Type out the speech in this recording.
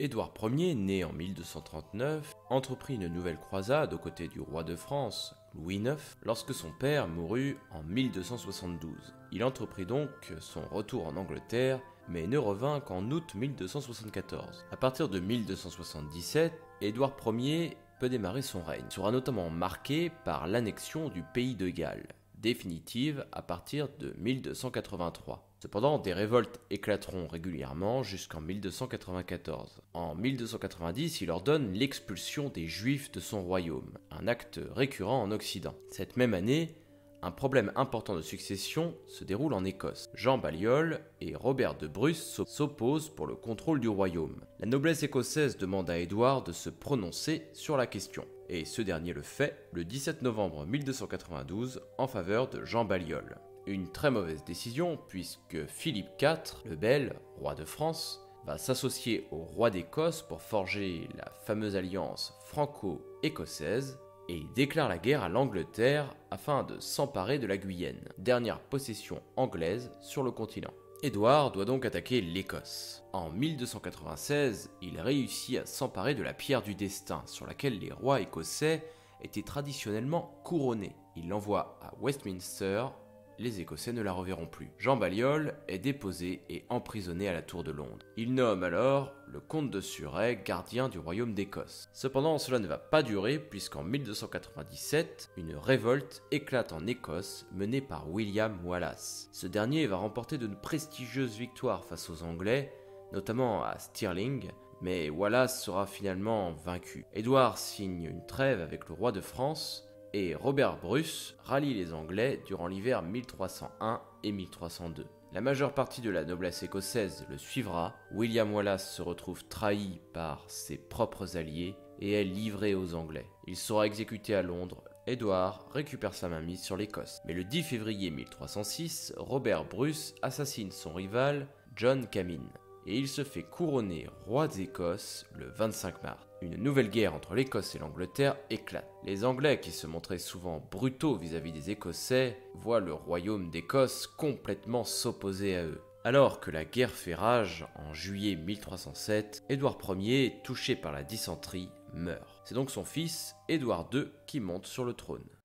Édouard Ier, né en 1239, entreprit une nouvelle croisade aux côtés du roi de France, Louis IX, lorsque son père mourut en 1272. Il entreprit donc son retour en Angleterre, mais ne revint qu'en août 1274. À partir de 1277, Édouard Ier peut démarrer son règne. Sera notamment marqué par l'annexion du pays de Galles, définitive à partir de 1283. Cependant, des révoltes éclateront régulièrement jusqu'en 1294. En 1290, il ordonne l'expulsion des Juifs de son royaume, un acte récurrent en Occident. Cette même année, un problème important de succession se déroule en Écosse. Jean Balliol et Robert de Bruce s'opposent pour le contrôle du royaume. La noblesse écossaise demande à Édouard de se prononcer sur la question, et ce dernier le fait le 17 novembre 1292 en faveur de Jean Balliol. Une très mauvaise décision puisque Philippe IV, le Bel, roi de France, va s'associer au roi d'Écosse pour forger la fameuse alliance franco-écossaise et déclare la guerre à l'Angleterre afin de s'emparer de la Guyenne, dernière possession anglaise sur le continent. Édouard doit donc attaquer l'Écosse. En 1296, il réussit à s'emparer de la pierre du destin sur laquelle les rois écossais étaient traditionnellement couronnés. Il l'envoie à Westminster les Écossais ne la reverront plus. Jean Balliol est déposé et emprisonné à la Tour de Londres. Il nomme alors le comte de Surrey gardien du royaume d'Écosse. Cependant, cela ne va pas durer puisqu'en 1297, une révolte éclate en Écosse menée par William Wallace. Ce dernier va remporter de prestigieuses victoires face aux Anglais, notamment à Stirling, mais Wallace sera finalement vaincu. Édouard signe une trêve avec le roi de France et Robert Bruce rallie les Anglais durant l'hiver 1301 et 1302. La majeure partie de la noblesse écossaise le suivra, William Wallace se retrouve trahi par ses propres alliés et est livré aux Anglais. Il sera exécuté à Londres, Édouard récupère sa mainmise sur l'Écosse. Mais le 10 février 1306, Robert Bruce assassine son rival John Camin et il se fait couronner roi d'Écosse le 25 mars. Une nouvelle guerre entre l'Écosse et l'Angleterre éclate. Les Anglais, qui se montraient souvent brutaux vis-à-vis des Écossais, voient le royaume d'Écosse complètement s'opposer à eux. Alors que la guerre fait rage en juillet 1307, Édouard Ier, touché par la dysenterie, meurt. C'est donc son fils, Édouard II, qui monte sur le trône.